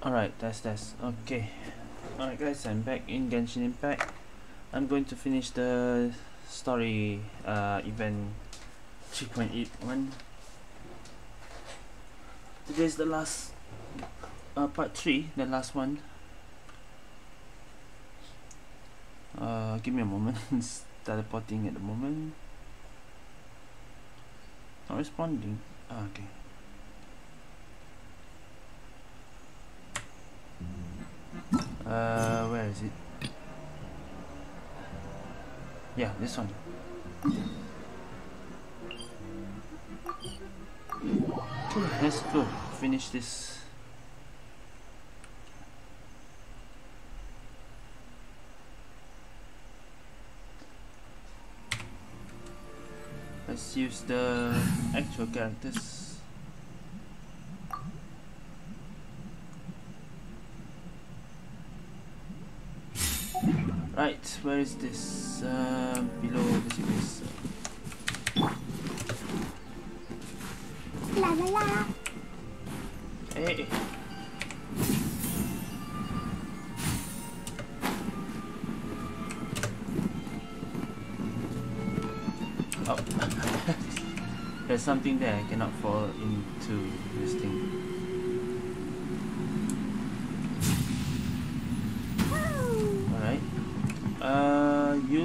Alright, that's that's okay. Alright guys, I'm back in Genshin Impact. I'm going to finish the story uh, event 3.81. Today's the last uh, part 3, the last one. Uh, give me a moment, it's teleporting at the moment. Not responding. Ah, okay. Uh, where is it? Yeah, this one. Let's go finish this. Let's use the actual characters. Right, where is this? Uh, below the series. La la la. Hey. Oh. There's something there I cannot fall into this thing.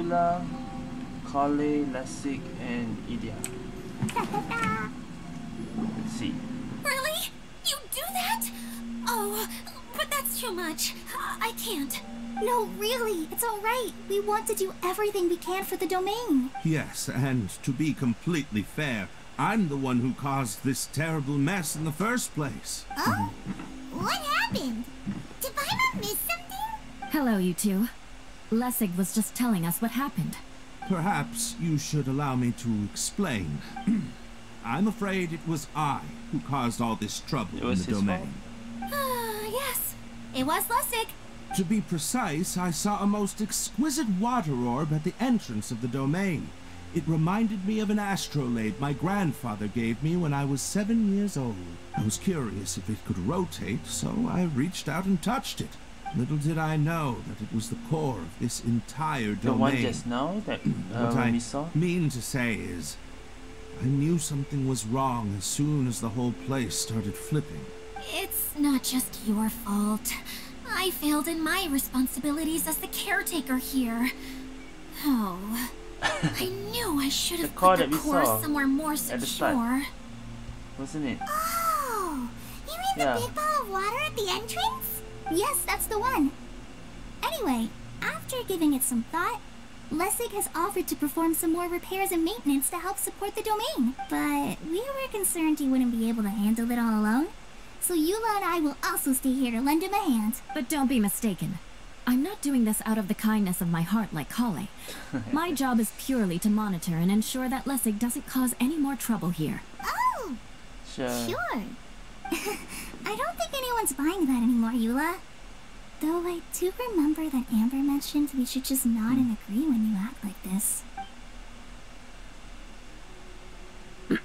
Eula, Kale, Lessig, and Idyia. Let's see. Really? You do that? Oh, but that's too much. I can't. No, really, it's all right. We want to do everything we can for the domain. Yes, and to be completely fair, I'm the one who caused this terrible mess in the first place. Oh, what happened? Did Paimon miss something? Hello, you two. Lessig was just telling us what happened. Perhaps you should allow me to explain. I'm afraid it was I who caused all this trouble It in was the his domain. Ah, yes. It was Lessig. To be precise, I saw a most exquisite water orb at the entrance of the domain. It reminded me of an astrolabe my grandfather gave me when I was seven years old. I was curious if it could rotate, so I reached out and touched it. Little did I know that it was the core of this entire The domain. one just now that uh, what I saw? mean to say is, I knew something was wrong as soon as the whole place started flipping. It's not just your fault. I failed in my responsibilities as the caretaker here. Oh. I knew I should have put the core somewhere more at the start. secure. Wasn't it? Oh, you mean Yeah. the big ball of water at the entrance? Yes, that's the one. Anyway, after giving it some thought, Lessig has offered to perform some more repairs and maintenance to help support the domain. But we were concerned he wouldn't be able to handle it all alone. So Eula and I will also stay here to lend him a hand. But don't be mistaken. I'm not doing this out of the kindness of my heart like Kale. my job is purely to monitor and ensure that Lessig doesn't cause any more trouble here. Oh, Sure. Sure. I don't think anyone's buying that anymore, Eula. Though I do remember that Amber mentioned we should just nod and agree when you act like this.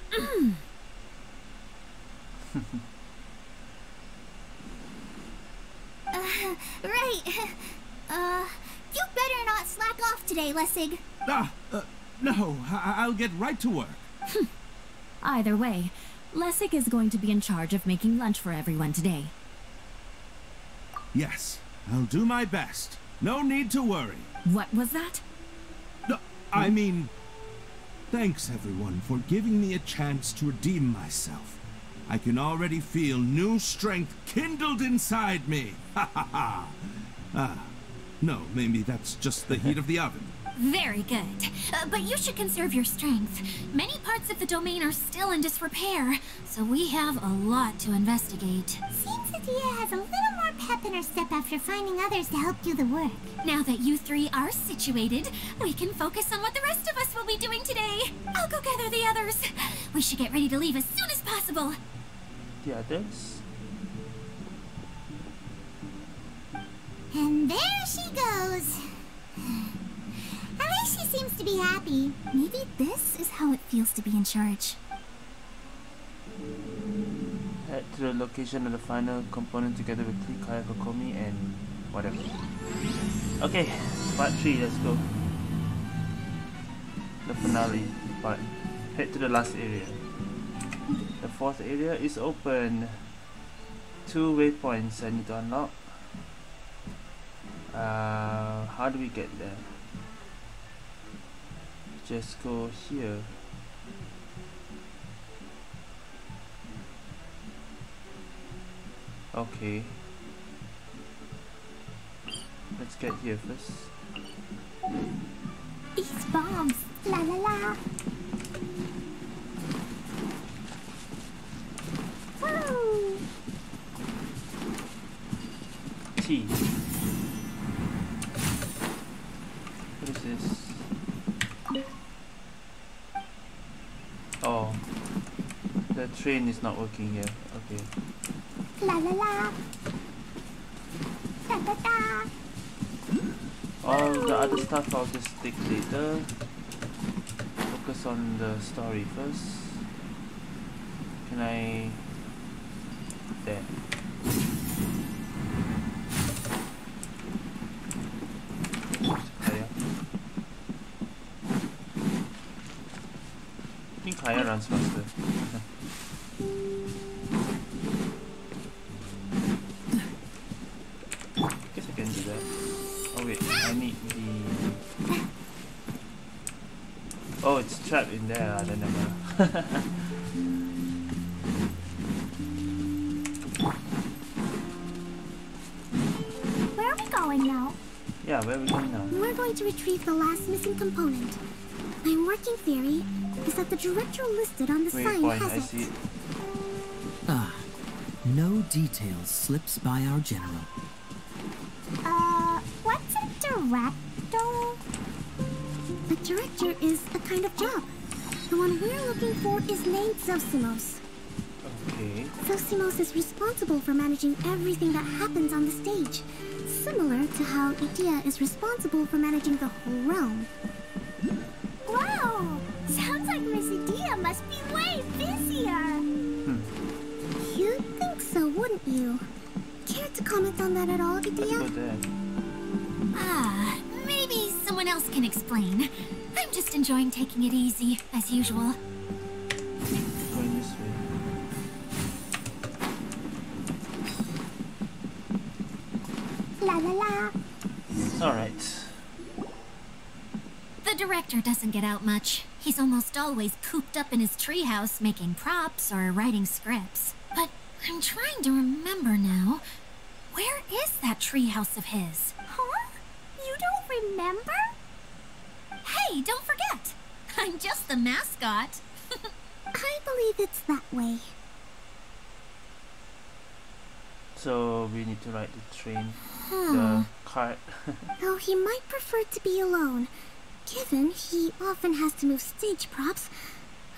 uh, right. Uh, you better not slack off today, Lessig. Ah, uh, no, I- I'll get right to work. Either way, Lessig is going to be in charge of making lunch for everyone today. Yes, I'll do my best. No need to worry. What was that? No, I mean, thanks everyone for giving me a chance to redeem myself. I can already feel new strength kindled inside me. Ha ha ha. Ah, no, maybe that's just the heat of the oven. Very good. Uh, but you should conserve your strength. Many parts of the domain are still in disrepair, so we have a lot to investigate. Seems Idyia has a little more pep in her step after finding others to help do the work. Now that you three are situated, we can focus on what the rest of us will be doing today. I'll go gather the others. We should get ready to leave as soon as possible. The others? And there she goes. She seems to be happy. Maybe this is how it feels to be in charge. Head to the location of the final component together with Klee, Kaeya, Kokomi, and whatever. Okay, part 3, let's go. The finale part. Head to the last area. The fourth area is open. Two waypoints I need to unlock. Uh, how do we get there? Just go here. Okay. Let's get here first. These bombs. La la la. Woo! What is this? Oh. The train is not working here. Okay. La la la. Da da da. All the other stuff I'll just take later. Focus on the story first. Can I... There. Kaeya. Kaeya runs faster. Guess I can do that. Oh wait, I need the... Oh, it's trapped in there, I don't know. Where are we going now? yeah, where are we going now? We're going to retrieve the last missing component. My working theory is that the director listed on the sign Waypoint, has I it. see it. Ah, no details slips by our general. Uh, what's a director? A director is a kind of job. The one we're looking for is named Zosimos. Okay. Zosimos is responsible for managing everything that happens on the stage, similar to how Idyia is responsible for managing the whole realm. Busier! You'd think so, wouldn't you? Care to comment on that at all, Idyia? Ah, maybe someone else can explain. I'm just enjoying taking it easy, as usual. Going this way. La la la! Alright. The director doesn't get out much. He's almost always cooped up in his treehouse making props or writing scripts. But I'm trying to remember now. Where is that treehouse of his? Huh? You don't remember? Hey, don't forget! I'm just the mascot. I believe it's that way. So we need to ride the train, Hmm. the cart. Though he might prefer to be alone, given he often has to move stage props,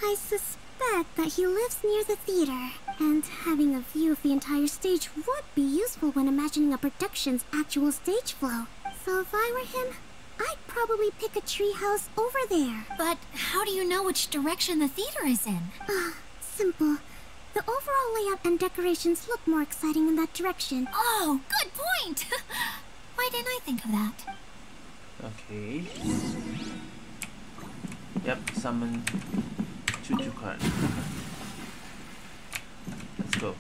I suspect that he lives near the theater, and having a view of the entire stage would be useful when imagining a production's actual stage flow. So if I were him, I'd probably pick a treehouse over there. But how do you know which direction the theater is in? Ah, simple. The overall layout and decorations look more exciting in that direction. Oh, good point! Why didn't I think of that? Okay. Yep, summon choo cart. Let's go.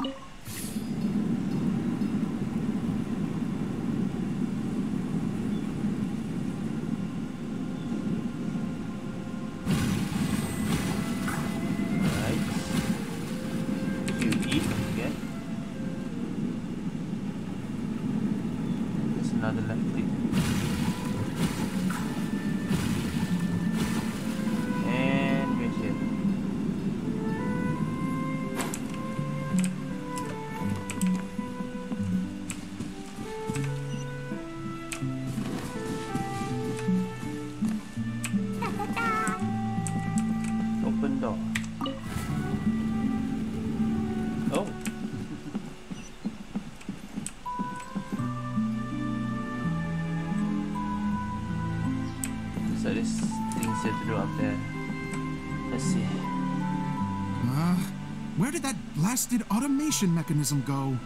Blasted automation mechanism go?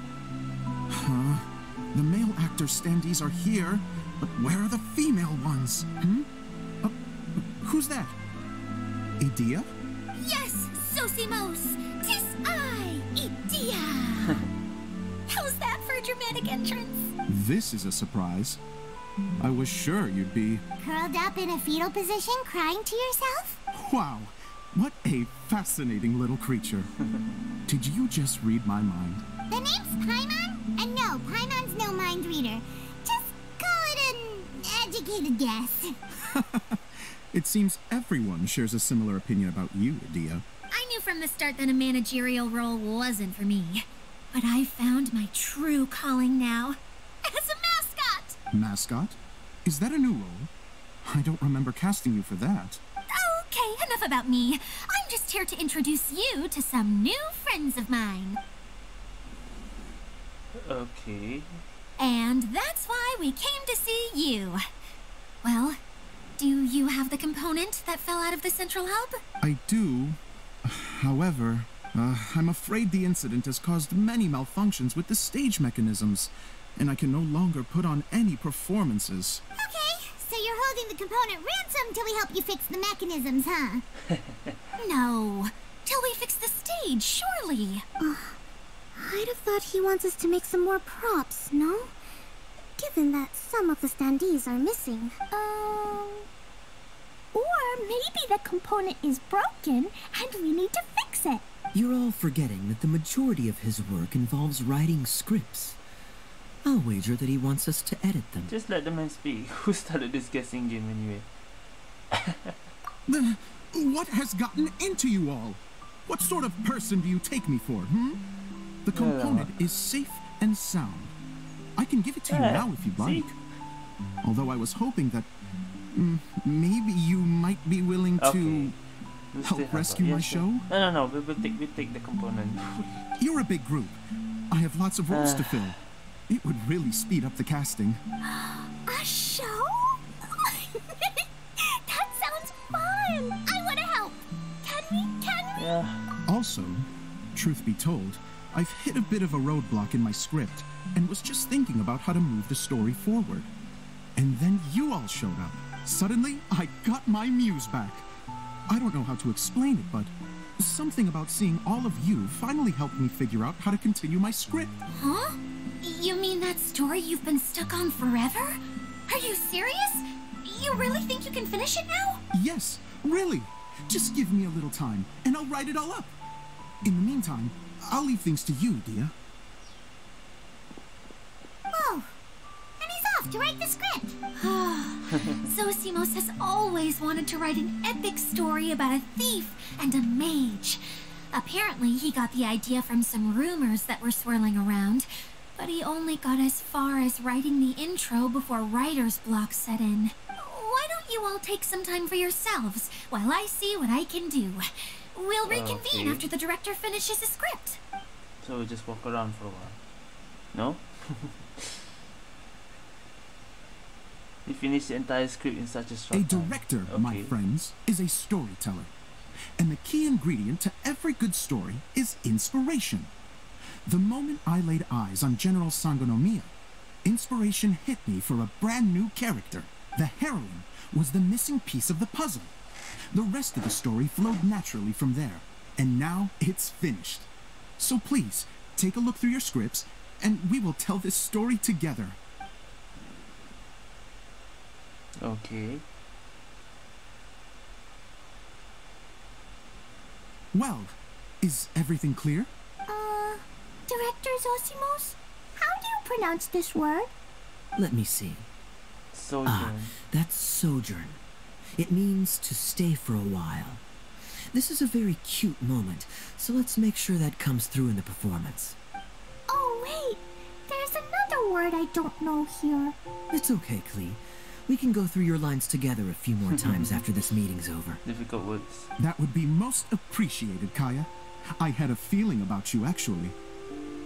Huh? The male actor standees are here, but where are the female ones? Hmm? Uh, who's that? Idyia? Yes, Zosimos! Tis I, Idyia! How's that for a dramatic entrance? This is a surprise. I was sure you'd be. Curled up in a fetal position, crying to yourself? Wow, what a fascinating little creature. Did you just read my mind? The name's Paimon? And no, Paimon's no mind reader. Just call it an educated guess. It seems everyone shares a similar opinion about you, Idyia. I knew from the start that a managerial role wasn't for me. But I found my true calling now. As a mascot! Mascot? Is that a new role? I don't remember casting you for that. Okay, enough about me. I'm just here to introduce you to some new friends of mine. Okay. And that's why we came to see you. Well, do you have the component that fell out of the central hub? I do. However, uh, I'm afraid the incident has caused many malfunctions with the stage mechanisms, and I can no longer put on any performances. Okay, so you're holding the component ransom till we help you fix the mechanisms, huh? No. Till we fix the stage, surely. I'd have thought he wants us to make some more props, no? Given that some of the standees are missing. Um. Or maybe the component is broken and we need to fix it. You're all forgetting that the majority of his work involves writing scripts. I'll wager that he wants us to edit them. Just let the man speak. Who started this guessing game anyway? The, what has gotten into you all? What sort of person do you take me for, hmm? The Yeah. component is safe and sound. I can give it to you now if you'd see? like. Although I was hoping that mm, maybe you might be willing Okay. to. We'll Help rescue that. my Yeah, sure. show? No, no, no. We will take, we take the component. You're a big group. I have lots of roles to Uh. fill. It would really speed up the casting. A show? that sounds fun! I want to help! Can we? Can we? yeah. Also, truth be told, I've hit a bit of a roadblock in my script and was just thinking about how to move the story forward. And then you all showed up. Suddenly, I got my muse back. I don't know how to explain it, but something about seeing all of you finally helped me figure out how to continue my script. Huh? You mean that story you've been stuck on forever? Are you serious? You really think you can finish it now? Yes, really. Just give me a little time, and I'll write it all up. In the meantime, I'll leave things to you, dear. Whoa! And he's off to write the script. Zosimos has always wanted to write an epic story about a thief and a mage. Apparently, he got the idea from some rumors that were swirling around, but he only got as far as writing the intro before writer's block set in. Why don't you all take some time for yourselves while I see what I can do? We'll reconvene Okay. after the director finishes the script. So we just walk around for a while. No? you finish the entire script in such a short A time. director, my friends, is a storyteller. And the key ingredient to every good story is inspiration. The moment I laid eyes on General Sangonomiya, inspiration hit me for a brand new character. The heroine was the missing piece of the puzzle. The rest of the story flowed naturally from there. And now it's finished. So please, take a look through your scripts, and we will tell this story together. Okay. Well, is everything clear? Director Zosimos? How do you pronounce this word? Let me see. Sojourn. Ah, that's sojourn. It means to stay for a while. This is a very cute moment, so let's make sure that comes through in the performance. Oh, wait. There's another word I don't know here. It's okay, Klee. We can go through your lines together a few more times after this meeting's over. Difficult words. That would be most appreciated, Kaeya. I had a feeling about you, actually.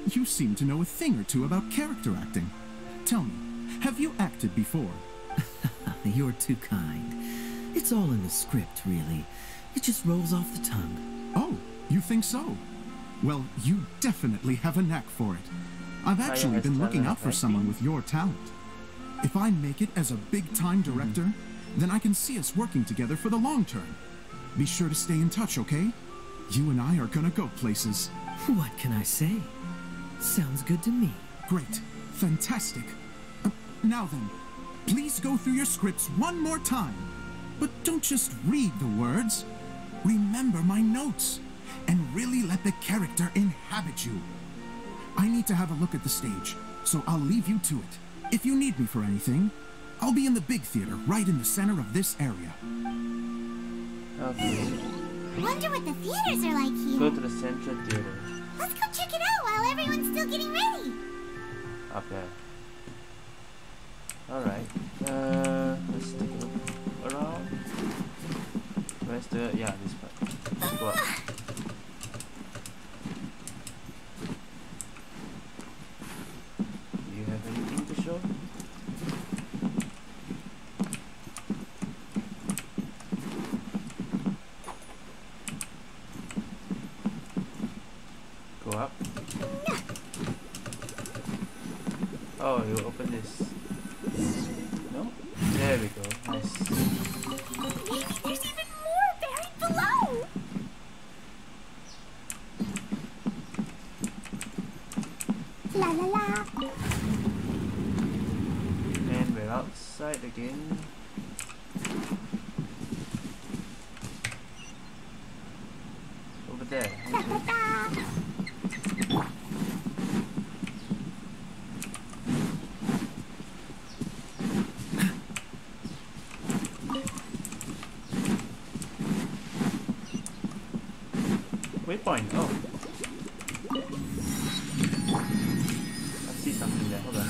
You seem to know a thing or two about character acting. Tell me, have you acted before? You're too kind. It's all in the script, really. It just rolls off the tongue. Oh, you think so? Well, you definitely have a knack for it. I've actually been looking out for someone with your talent. If I make it as a big time Mm-hmm. director, then I can see us working together for the long term. Be sure to stay in touch, okay? You and I are gonna go places. What can I say? Sounds good to me. Great. Fantastic. Uh, now then, please go through your scripts one more time. But don't just read the words. Remember my notes. And really let the character inhabit you. I need to have a look at the stage, so I'll leave you to it. If you need me for anything, I'll be in the big theater right in the center of this area. Okay. Wonder what the theaters are like here. Go to the central theater. Let's go check it out while everyone's still getting ready. There. Alright. Uh, let's take a look around. Where's the. Yeah, this part. Let's go up. Do you have anything to show? Go up. Oh, you open this. No? There we go. Nice. Maybe there's even more buried below. La la la. And we're outside again. Over there. Da da da. Waypoint. Oh. I see something there. Hold on.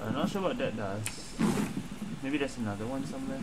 I'm not sure what that does. Maybe there's another one somewhere.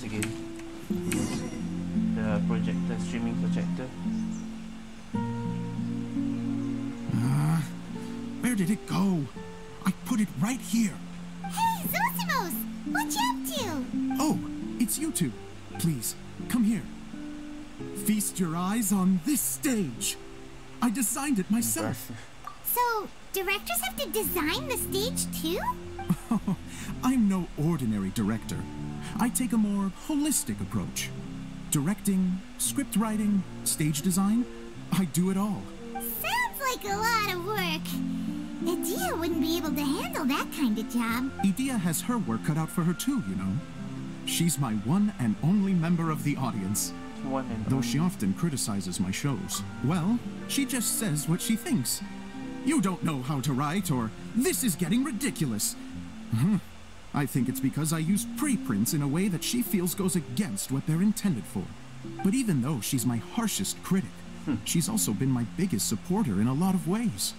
This again. The projector, streaming projector. Uh, where did it go? I put it right here. Hey, Zosimos! What you up to? Oh, it's you two. Please, come here. Feast your eyes on this stage. I designed it myself. So, directors have to design the stage too? I'm no ordinary director. I take a more holistic approach. Directing, script writing, stage design, I do it all. Sounds like a lot of work. Idyia wouldn't be able to handle that kind of job. Idyia has her work cut out for her too, you know. She's my one and only member of the audience, One and though only. she often criticizes my shows. Well, she just says what she thinks. You don't know how to write, or this is getting ridiculous. I think it's because I use preprints in a way that she feels goes against what they're intended for. But even though she's my harshest critic, hmm. she's also been my biggest supporter in a lot of ways.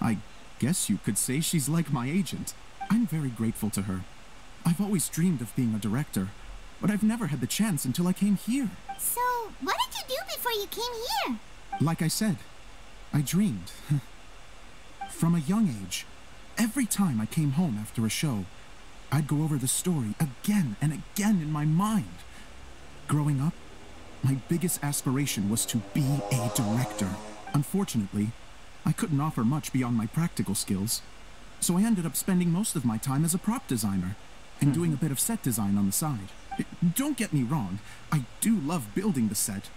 I guess you could say she's like my agent. I'm very grateful to her. I've always dreamed of being a director, but I've never had the chance until I came here. So, what did you do before you came here? Like I said, I dreamed. From a young age, every time I came home after a show, I'd go over the story again and again in my mind. Growing up, my biggest aspiration was to be a director. Unfortunately, I couldn't offer much beyond my practical skills, so I ended up spending most of my time as a prop designer and mm-hmm. doing a bit of set design on the side. Don't get me wrong, I do love building the set,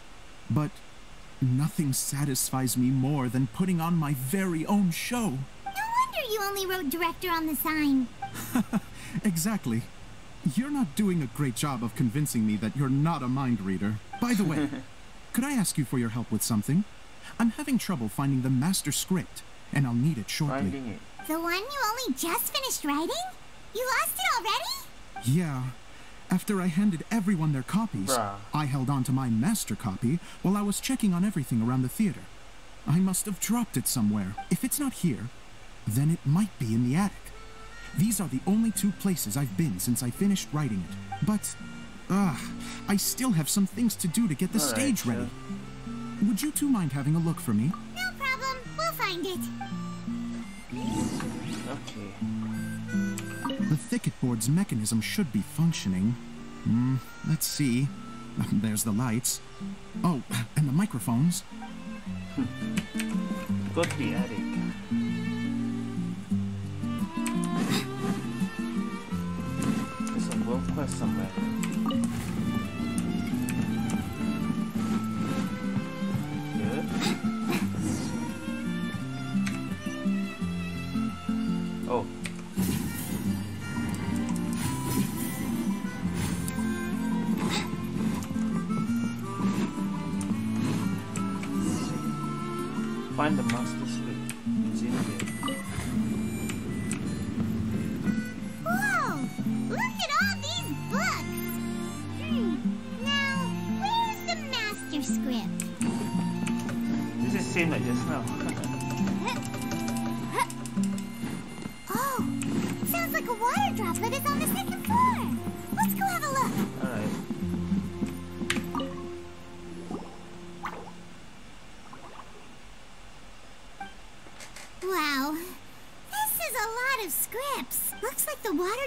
but Nothing satisfies me more than putting on my very own show. No wonder you only wrote director on the sign. Exactly. You're not doing a great job of convincing me that you're not a mind reader. By the way, could I ask you for your help with something? I'm having trouble finding the master script, and I'll need it shortly. Finding it. The one you only just finished writing? You lost it already? Yeah. After I handed everyone their copies, Bruh. I held on to my master copy while I was checking on everything around the theater. I must have dropped it somewhere. If it's not here, then it might be in the attic. These are the only two places I've been since I finished writing it. But, ah, I still have some things to do to get the Alright, stage sure. ready. Would you two mind having a look for me? No problem. We'll find it. Okay. The thicket board's mechanism should be functioning. Hmm, let's see. There's the lights. Oh, and the microphones. Go to the world somewhere.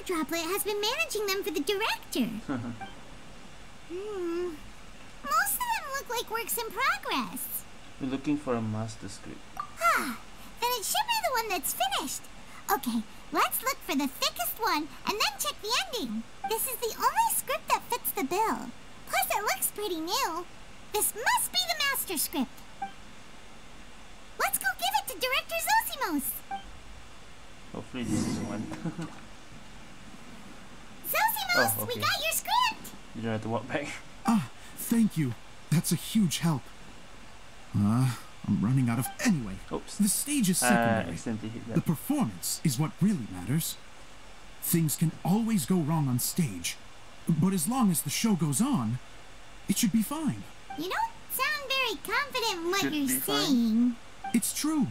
Droplet has been managing them for the director. hmm. Most of them look like works in progress. We're looking for a master script. Ah, then it should be the one that's finished. Okay, let's look for the thickest one and then check the ending. This is the only script that fits the bill. Plus, it looks pretty new. This must be the master script. Let's go give it to Director Zosimos. Hopefully this is the one. Zosimos, Oh, we got your script. you don't have to walk back. Ah, thank you. That's a huge help. Uh, I'm running out of. Anyway, Oops. the stage is Uh, secondary. accidentally hit The performance is what really matters. Things can always go wrong on stage, but as long as the show goes on, it should be fine. You don't sound very confident in what Should you're be fine. saying. It's true.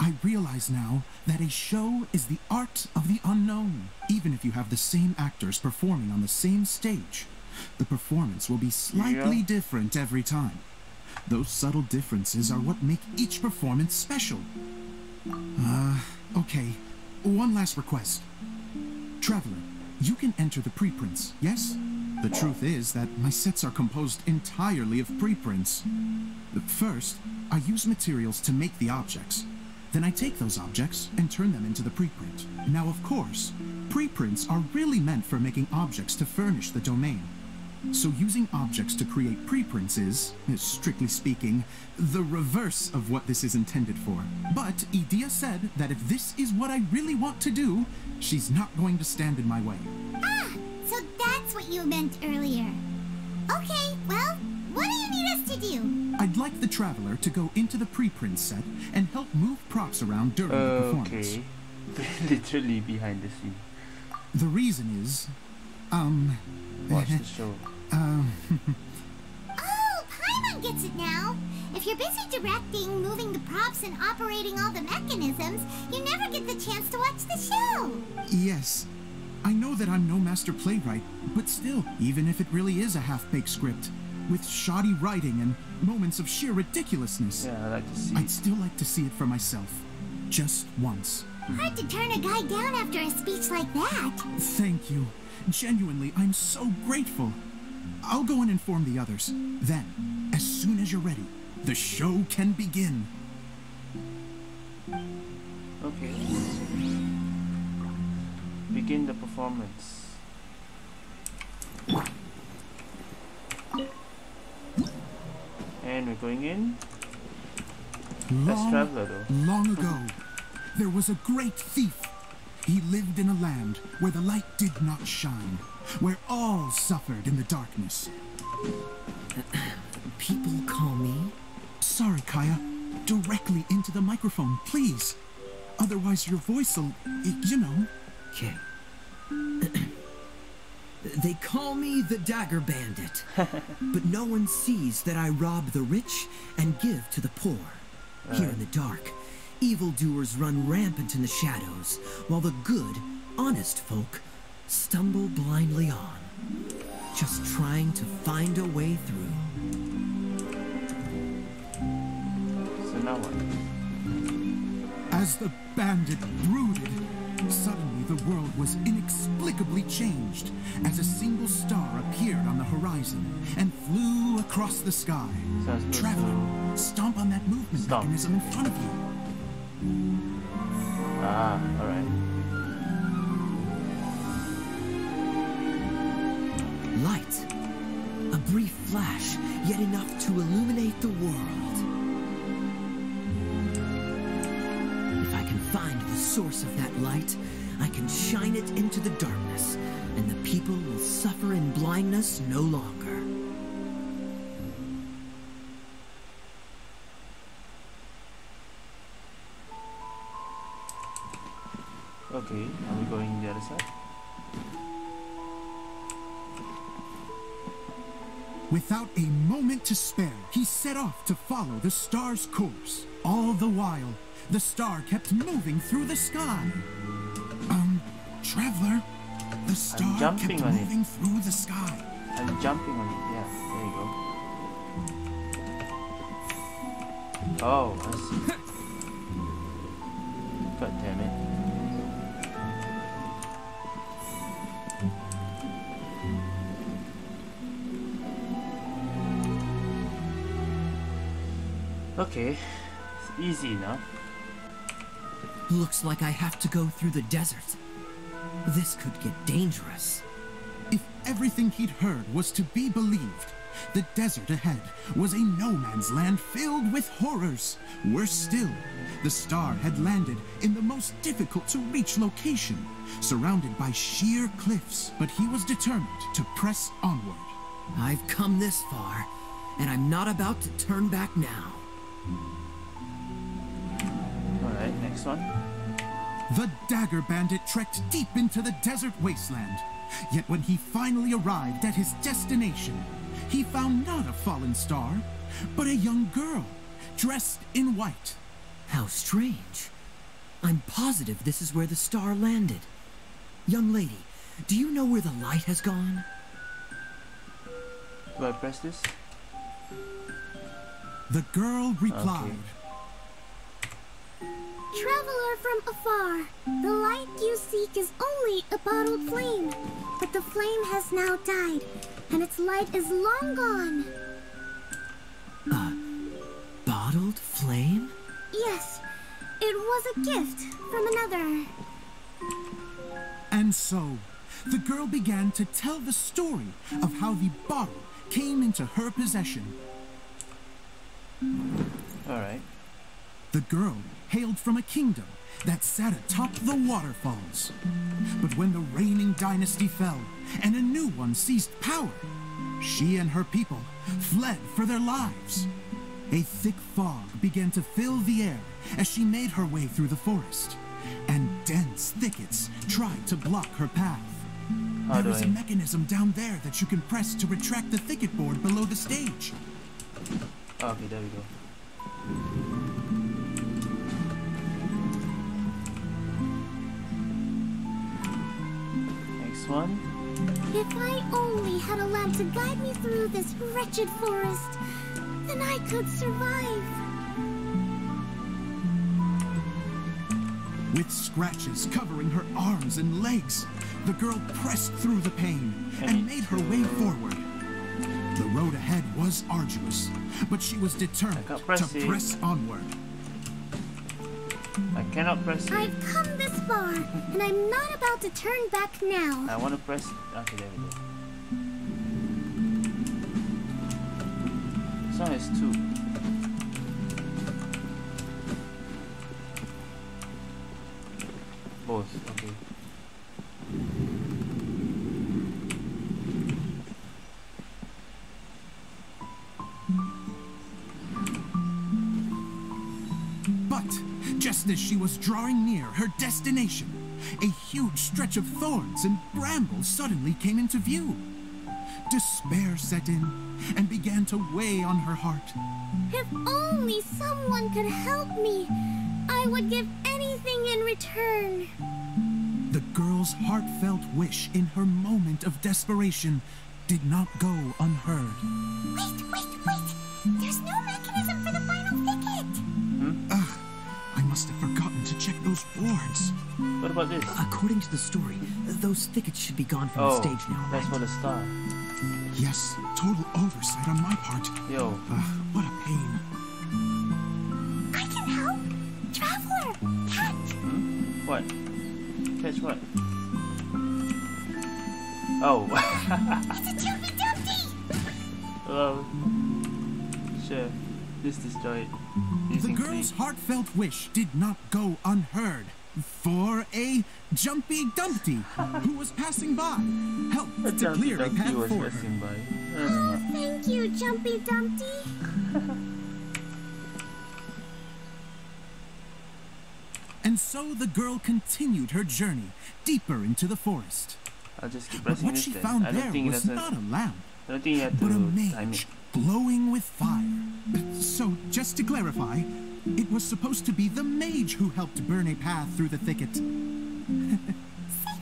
I realize now that a show is the art of the unknown. Even if you have the same actors performing on the same stage, the performance will be slightly Yeah. different every time. Those subtle differences are what make each performance special. Uh, okay. One last request. Traveler, you can enter the preprints, yes? The truth is that my sets are composed entirely of preprints. First, I use materials to make the objects. Then I take those objects and turn them into the preprint. Now, of course, preprints are really meant for making objects to furnish the domain. So using objects to create preprints is, strictly speaking, the reverse of what this is intended for. But Idyia said that if this is what I really want to do, she's not going to stand in my way. Ah, so that's what you meant earlier. Okay, well, what do you need us to do? I'd like the Traveler to go into the preprint set and help move props around during the performance. Okay. Literally behind the scene. The reason is, um, Watch the show. um, Oh, Paimon gets it now. If you're busy directing, moving the props, and operating all the mechanisms, you never get the chance to watch the show. yes. I know that I'm no master playwright, but still, even if it really is a half-baked script, with shoddy writing and moments of sheer ridiculousness, Yeah, I'd like to see I'd still like to see it for myself. Just once. Hard to turn a guy down after a speech like that. Thank you. Genuinely, I'm so grateful. I'll go and inform the others. Then, as soon as you're ready, the show can begin. Okay. Begin the performance. We're going in. Long, Traveler long ago, there was a great thief. He lived in a land where the light did not shine. where all suffered in the darkness. People call me. Sorry, Kaeya. Directly into the microphone, please. Otherwise, your voice will, you know. Okay. They call me the Dagger Bandit. but no one sees that I rob the rich and give to the poor. Here in the dark, evildoers run rampant in the shadows, while the good, honest folk stumble blindly on, just trying to find a way through. So now what? As the bandit brooded, suddenly the world was inexplicably changed as a single star appeared on the horizon and flew across the sky. Sounds. Traveler, stomp on that movement Stomp. mechanism in front of you. Ah, alright. Light. A brief flash, yet enough to illuminate the world. If I can find the source of that light, I can shine it into the darkness, and the people will suffer in blindness no longer. Okay, are we going the other side? Without a moment to spare, he set off to follow the star's course. All the while, the star kept moving through the sky. Traveler, the star jumping kept on it. moving through the sky. I'm jumping on it, yeah, there you go. Oh, I see. God damn it. Okay, it's easy enough. Looks like I have to go through the desert. This could get dangerous. If everything he'd heard was to be believed, the desert ahead was a no man's land filled with horrors. Worse still, the star had landed in the most difficult to reach location, surrounded by sheer cliffs, but he was determined to press onward. I've come this far, and I'm not about to turn back now. Alright, next one. The Dagger Bandit trekked deep into the desert wasteland. Yet when he finally arrived at his destination, he found not a fallen star, but a young girl, dressed in white. How strange. I'm positive this is where the star landed. Young lady, do you know where the light has gone? Do I press this? The girl replied, Traveler from afar, the light you seek is only a bottled flame. But the flame has now died, and its light is long gone. A Bottled flame? Yes, it was a gift from another. And so, the girl began to tell the story of how the bottle came into her possession. Alright. The girl hailed from a kingdom that sat atop the waterfalls. But when the reigning dynasty fell and a new one seized power, she and her people fled for their lives. A thick fog began to fill the air as she made her way through the forest, and dense thickets tried to block her path. How There is a mechanism down there that you can press to retract the thicket board below the stage. Okay, there we go. Next one. If I only had a lamp to guide me through this wretched forest, then I could survive. With scratches covering her arms and legs, the girl pressed through the pain and made her way forward. The road ahead was arduous, but she was determined I can't press to press onward. I cannot press it. I've come this far, and I'm not about to turn back now. I want to press. Okay, there we go. This one has two. Was drawing near her destination, a huge stretch of thorns and brambles suddenly came into view. Despair set in and began to weigh on her heart. If only someone could help me, I would give anything in return. The girl's heartfelt wish in her moment of desperation did not go unheard. Wait, wait, wait! There's no mechanism those boards. What about this? According to the story, those thickets should be gone from Oh, the stage now, that's right? for the star. Yes, total oversight on my part. Yo, Ugh, what a pain. I can help! Traveler! Cat! Hmm? what? Catch what? Oh, It's a Jumpy Dumpty! Well, sure. This destroyed. The girl's three. heartfelt wish did not go unheard. For a Jumpy Dumpty who was passing by, helped A to clear a path for her. by. Oh, thank you, Jumpy Dumpty! And so the girl continued her journey deeper into the forest. I'll just keep But what she then. found there was not a, a lamp, I don't think you have to but a time mage glowing with fire. So, just to clarify, it was supposed to be the mage who helped burn a path through the thicket. Save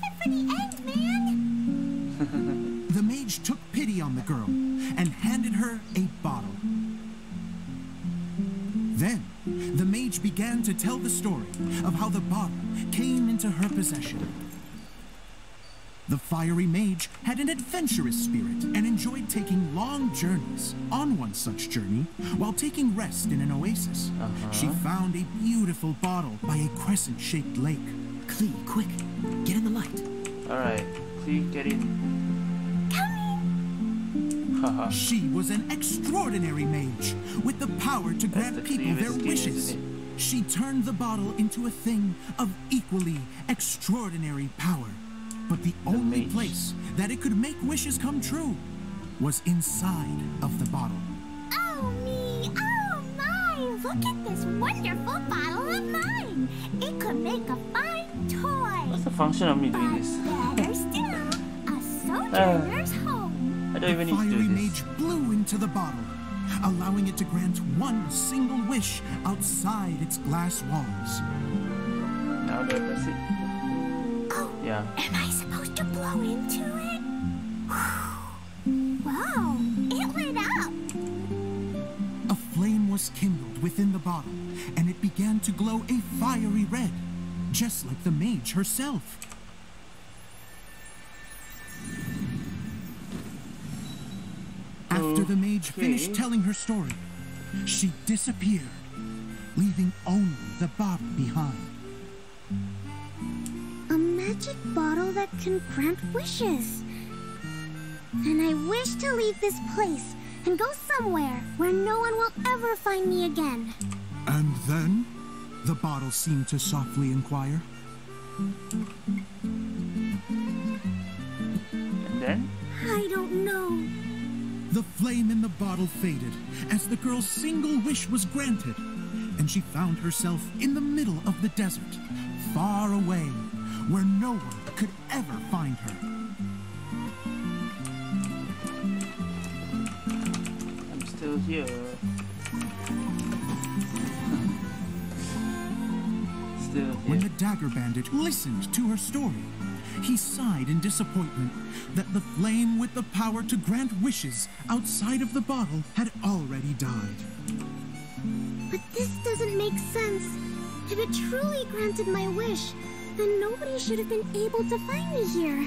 it for the end, man! The mage took pity on the girl and handed her a bottle. Then, the mage began to tell the story of how the bottle came into her possession. The fiery mage had an adventurous spirit and enjoyed taking long journeys. On one such journey, while taking rest in an oasis, uh-huh. she found a beautiful bottle by a crescent shaped lake. Klee, quick, get in the light. Alright, see, get in. Haha. Uh-huh. She was an extraordinary mage with the power to grant the people their clearest skin, wishes. She turned the bottle into a thing of equally extraordinary power. But the only mage. place that it could make wishes come true was inside of the bottle. Oh me! Oh my! Look at this wonderful bottle of mine! It could make a fine toy! What's the function of me doing this? better still, a ah. sojourner's home! I don't even the need to fiery do this. mage blew into the bottle, allowing it to grant one single wish outside its glass walls. Now do I press it? Oh, Yeah. am I supposed to blow into it? Wow, it lit up! A flame was kindled within the bottle, and it began to glow a fiery red, just like the mage herself. After the mage finished telling her story, she disappeared, leaving only the bottle behind. A magic bottle that can grant wishes. And I wish to leave this place and go somewhere where no one will ever find me again. And then, the bottle seemed to softly inquire. And then? I don't know. The flame in the bottle faded as the girl's single wish was granted, and she found herself in the middle of the desert, far away, where no one could ever find her. I'm still here. still When the dagger bandit listened to her story, he sighed in disappointment that the flame with the power to grant wishes outside of the bottle had already died. But this doesn't make sense. If it truly granted my wish, then nobody should have been able to find me here.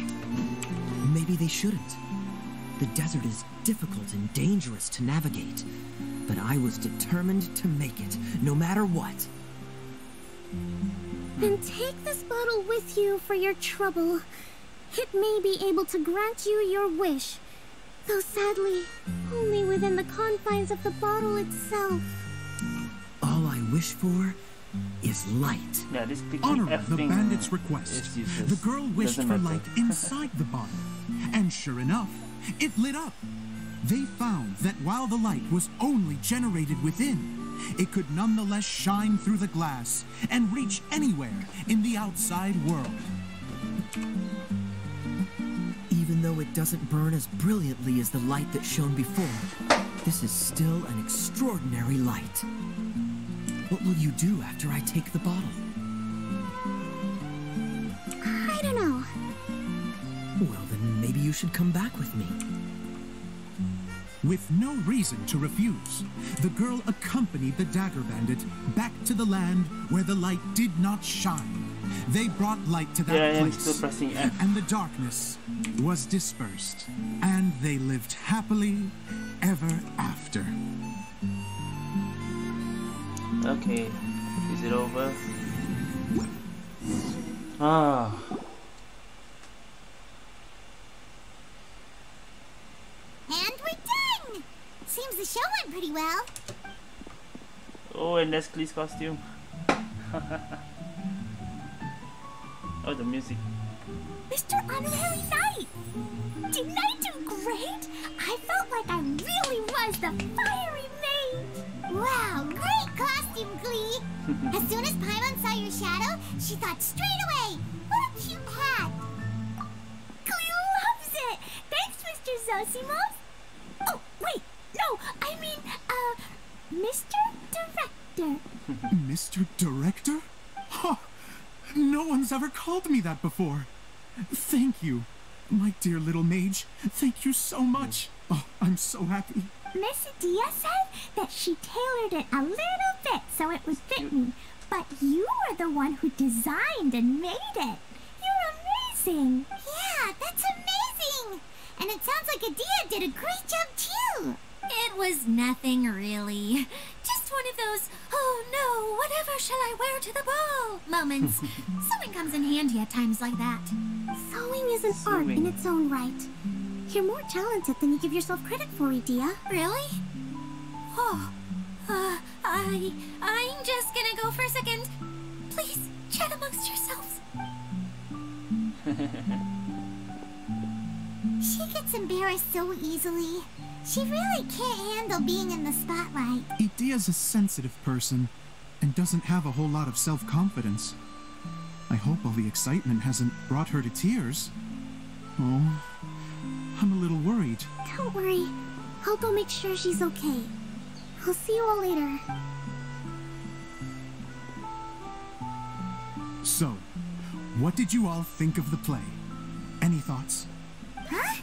Maybe they shouldn't. The desert is difficult and dangerous to navigate, but I was determined to make it, no matter what. Then take this bottle with you for your trouble. It may be able to grant you your wish, though sadly, only within the confines of the bottle itself. All I wish for is light. Yeah, this clicking Honoring F the bandit's request, the girl wished for light inside the bottle, and sure enough, it lit up. They found that while the light was only generated within, it could nonetheless shine through the glass and reach anywhere in the outside world. Even though it doesn't burn as brilliantly as the light that shone before, this is still an extraordinary light. What will you do after I take the bottle? I don't know. Well, then maybe you should come back with me. With no reason to refuse, the girl accompanied the dagger bandit back to the land where the light did not shine. They brought light to that Yeah, place, still pressing F. and the darkness was dispersed, and they lived happily ever after. Okay, is it over? Ah, And we're done! Seems the show went pretty well. oh, and Leslie's costume. oh, the music. Mr. Honorary Knight! Didn't I do great? I felt like I really was the fiery! Wow, great costume, Klee! as soon as Paimon saw your shadow, she thought straight away, what a cute hat! Klee loves it! Thanks, Mr. Zosimos! Oh, wait, no, I mean, uh, Mr. Director. Mr. Director? Huh. No one's ever called me that before. Thank you. My dear little mage, thank you so much. Oh, I'm so happy. Miss Dia said that she tailored it a little bit so it would fit me, but you were the one who designed and made it. You're amazing. Yeah, that's amazing. And it sounds like Idyia did a great job too. It was nothing really. Just one of those, oh no, whatever shall I wear to the ball moments. Sewing comes in handy at times like that. Sewing is an art in its own right. You're more talented than you give yourself credit for, Idyia. Really? Oh, uh, I, I'm just gonna go for a second. Please, chat amongst yourselves. She gets embarrassed so easily. She really can't handle being in the spotlight. Idyia's a sensitive person and doesn't have a whole lot of self-confidence. I hope all the excitement hasn't brought her to tears. Oh, I'm a little worried. Don't worry. I'll go make sure she's okay. I'll see you all later. So, what did you all think of the play? Any thoughts? Huh?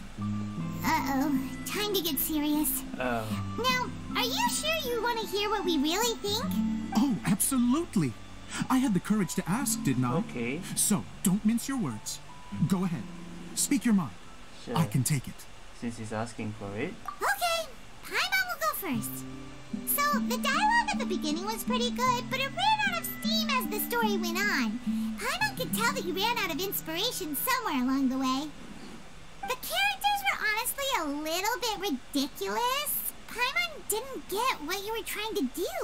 Uh-oh. Time to get serious. Oh, Now, are you sure you want to hear what we really think? Oh, absolutely. I had the courage to ask, didn't I? okay. So, don't mince your words. Go ahead. Speak your mind. Sure. I can take it. Since he's asking for it. Okay, Paimon will go first. So, the dialogue at the beginning was pretty good, but it ran out of steam as the story went on. Paimon could tell that you ran out of inspiration somewhere along the way. The characters were honestly a little bit ridiculous. Paimon didn't get what you were trying to do.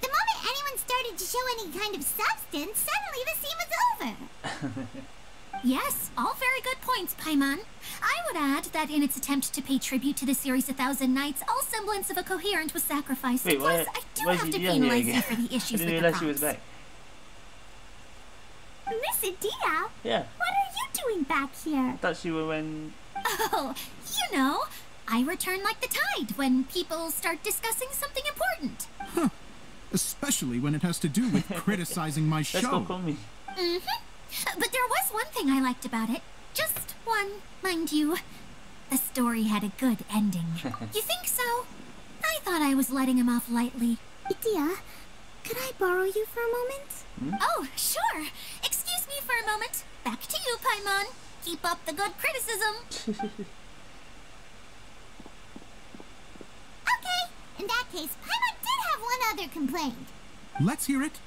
The moment anyone started to show any kind of substance, suddenly the scene was over. Yes, all very good points, Paimon. I would add that in its attempt to pay tribute to the series A Thousand Nights, all semblance of a coherent was sacrificed. Wait, Plus, why- I do why is have to here penalize you for the I issues didn't with the realize she was props. back. Miss Idyia, Yeah, what are you doing back here? I thought she would when. Oh, you know, I return like the tide when people start discussing something important. Especially when it has to do with criticizing my Let's go show. call me. Mm-hmm. Uh, but there was one thing I liked about it. Just one, mind you. The story had a good ending. you think so? I thought I was letting him off lightly. Idyia, could I borrow you for a moment? Hmm? Oh, sure. Excuse me for a moment. Back to you, Paimon. Keep up the good criticism. Okay, in that case, Paimon did have one other complaint. Let's hear it.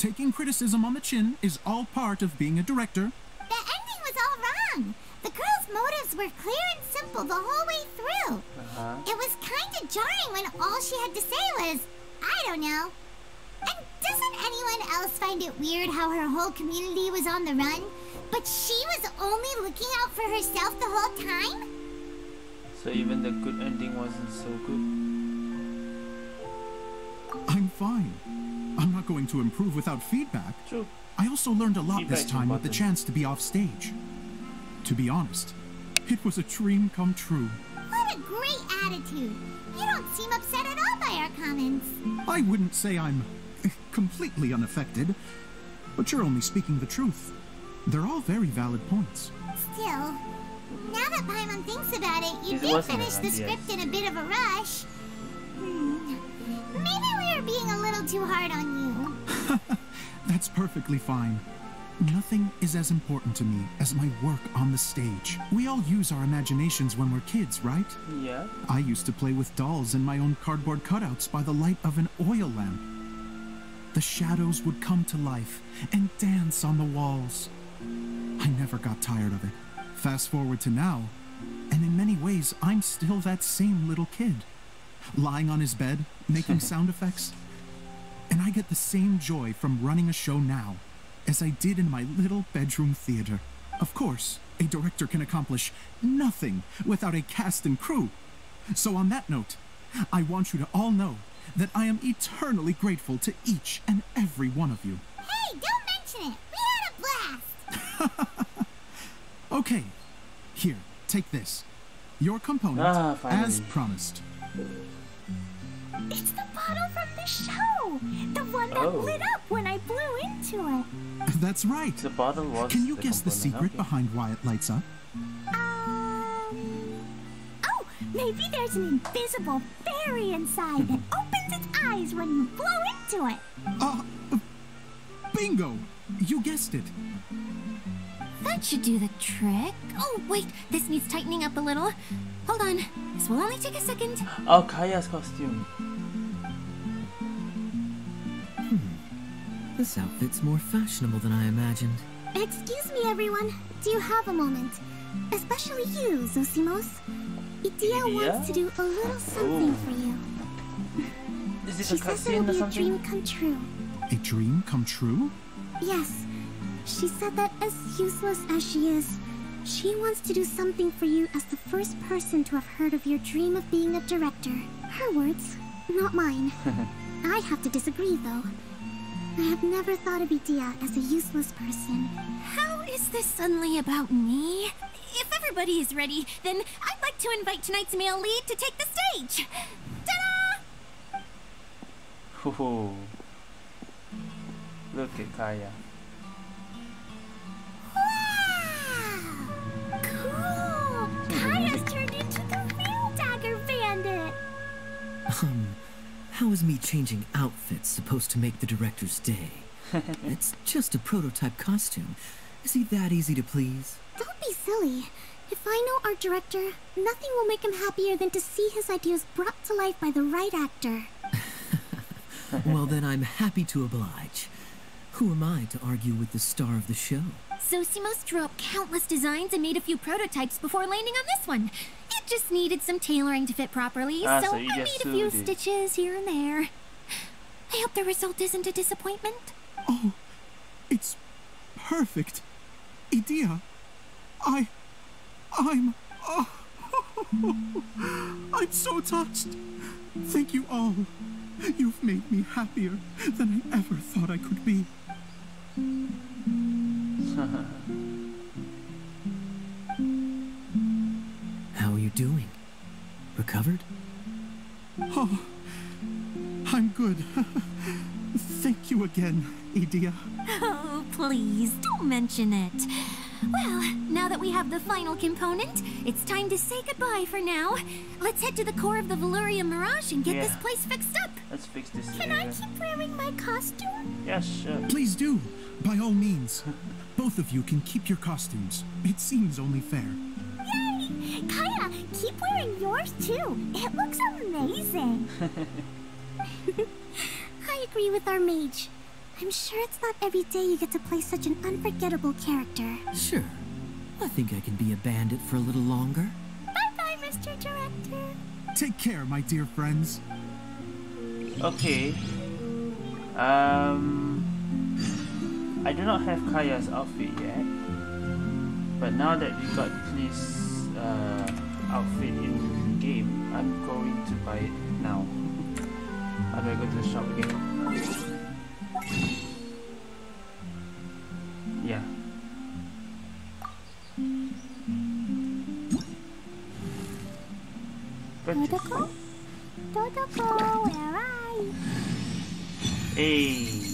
Taking criticism on the chin is all part of being a director. The ending was all wrong. The girl's motives were clear and simple the whole way through. Uh-huh. It was kind of jarring when all she had to say was, I don't know. And doesn't anyone else find it weird how her whole community was on the run, but she was only looking out for herself the whole time? So even the good ending wasn't so good. I'm fine. I'm not going to improve without feedback. True. I also learned a lot this Feedback's time with the chance to be off stage. To be honest, it was a dream come true. What a great attitude. You don't seem upset at all by our comments. I wouldn't say I'm completely unaffected, but you're only speaking the truth. They're all very valid points. Still, now that Paimon thinks about it, you It did finish the script in a bit of a rush. Little too hard on you. That's perfectly fine. Nothing is as important to me as my work on the stage. We all use our imaginations when we're kids, right? Yeah. I used to play with dolls and my own cardboard cutouts by the light of an oil lamp. The shadows would come to life and dance on the walls. I never got tired of it. Fast forward to now, and in many ways, I'm still that same little kid. Lying on his bed, making sound effects. And I get the same joy from running a show now as I did in my little bedroom theater. Of course, a director can accomplish nothing without a cast and crew. So, on that note, I want you to all know that I am eternally grateful to each and every one of you. Hey, don't mention it. We had a blast. Okay, here, take this. Your component, Ah, as promised. It's the bottle from the show. The one that Oh. lit up when I blew into it. That's right. The bottle was. Can you the guess the secret okay. behind why it lights up? Um. Oh, maybe there's an invisible fairy inside that opens its eyes when you blow into it. Uh, uh, bingo! You guessed it. That should do the trick. Oh, wait, this needs tightening up a little. Hold on, this will only take a second. Oh, Kaeya's costume. This outfit's more fashionable than I imagined. Excuse me, everyone. Do you have a moment? Especially you, Zosimos. Idyia Idyia? wants to do a little something Ooh. for you. Is it She a says it'll be a dream come true. A dream come true? Yes. She said that as useless as she is, she wants to do something for you as the first person to have heard of your dream of being a director. Her words, not mine. I have to disagree, though. I have never thought of Idyia as a useless person. How is this suddenly about me? If everybody is ready, then I'd like to invite tonight's male lead to take the stage. Ta-da! Ooh. Look at Kaeya. Wow! Cool! Kaeya's turned into the real Dagger Bandit! Um, how is me changing outfits supposed to make the director's day? it's just a prototype costume. Is he that easy to please? Don't be silly. If I know our director, nothing will make him happier than to see his ideas brought to life by the right actor. well, then I'm happy to oblige. Who am I to argue with the star of the show? Zosimos drew up countless designs and made a few prototypes before landing on this one. It just needed some tailoring to fit properly, Ah, so, so I made a few stitches here and there. I hope the result isn't a disappointment. Oh, it's perfect. Idyia, I. I'm. Oh, I'm so touched. Thank you all. You've made me happier than I ever thought I could be. How are you doing? Recovered? Oh, I'm good. Thank you again, Idyia. Oh, please, don't mention it. Well, now that we have the final component, it's time to say goodbye for now. Let's head to the core of the Veluriyam Mirage and get this place fixed up. Let's fix this Can I keep wearing my costume? Yeah, sure. Please do, by all means. Both of you can keep your costumes. It seems only fair. Yay! Kaeya, keep wearing yours too. It looks amazing. I agree with our mage. I'm sure it's not every day you get to play such an unforgettable character. Sure. I think I can be a bandit for a little longer. Bye bye, Mr. Director. Take care, my dear friends. Okay. Um, I do not have Kaeya's outfit yet, but now that we got this uh, outfit in game, I'm going to buy it now. How do I go to the shop again? Yeah. Dodoko? Dodoko, where are you? Hey.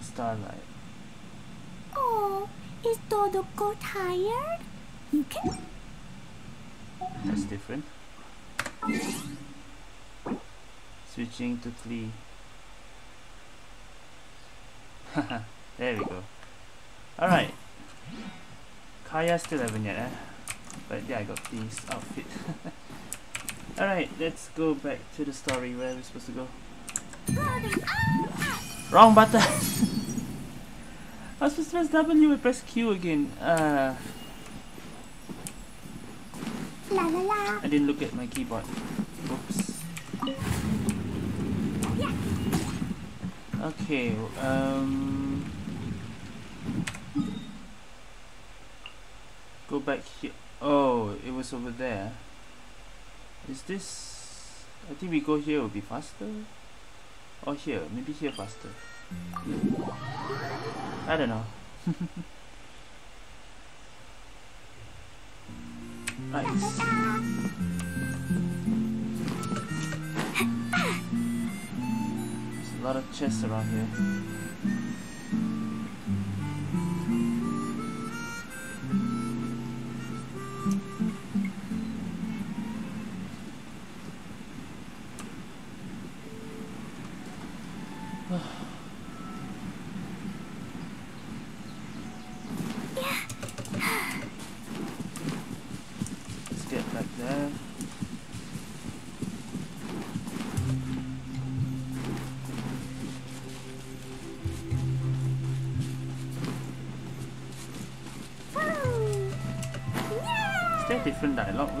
Blossoming Starlight. Oh, is Dodoko tired? You can That's different. Switching to Klee. there we go. Alright. Kaeya still haven't yet, eh? But yeah, I got these outfit. Alright, let's go back to the story. Where are we supposed to go? Wrong button! I was supposed to press W and press Q again. Uh, la la la. I didn't look at my keyboard. Oops. Okay, um... Go back here. Oh, it was over there. Is this... I think we go here will be faster? Or here, maybe here faster. I don't know. nice. There's a lot of chests around here.